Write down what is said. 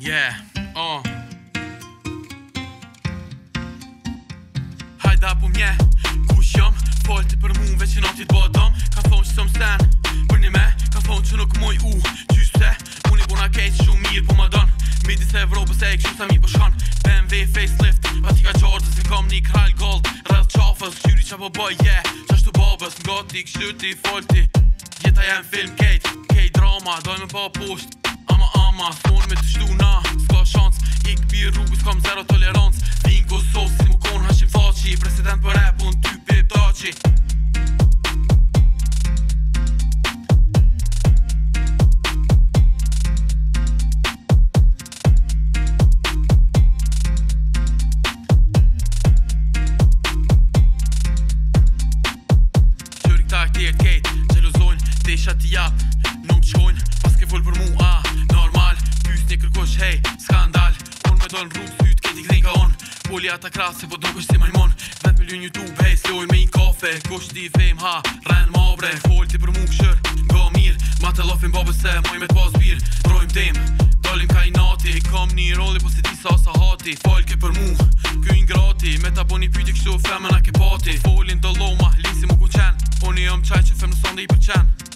Yeah, oh uh. Hajda pu mje, ku jom Folti për mu veç në të bodom Ka thonë që sëm stan, për një me Ka thonë që nuk moj u, qysh pëse Unë i bona kejt shumë mirë po më donë Midis e vro pëse e kështë sa mi po shkan BMW facelift, pa ti ka gjordës Në kom një kral gold, rrëll qafës Qyri që po boj, yeah, qashtu bobës Në goti, kështu ti, folti Jeta jenë film kejt, kejt drama Dojme me po pusht, ma thonë me të shtu na Ska shancë, i këpi rrugës kam zero tolerancë Vinë Kosovë si mu konë hashi faqi President për rap unë ty pe taqi Qërik ta e këtë, gjelozojnë, desha t'i japë, nuk qkojnë qon rrug syt keti kthej ka on Polja ta krasi po dukush si majmon Vet me lun youtube hej sloj me një kafe Kosht di fem ha Ren ma bre Fol ti për mu kshër Nga mir Ma te lofim babes se Moj me t'pa zbir Brojm dem Dalim ka i nati Kam një roli po si ti sa sa hati Fol ki për mu Kjo i ngrati Me ta bo një pyti kështu femën a ke pati Folin do loma Lisi mu ku qen Oni jam qaj që fem në sonde i për qen